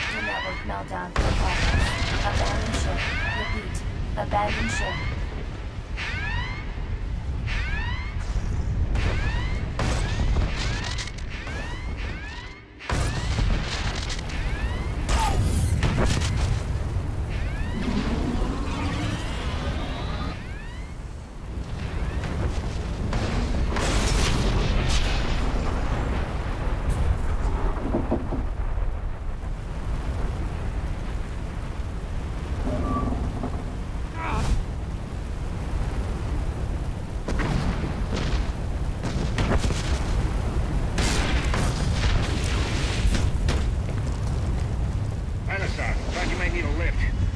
Doctor network meltdown. Abandon ship. Repeat. Abandon ship. I need a lift.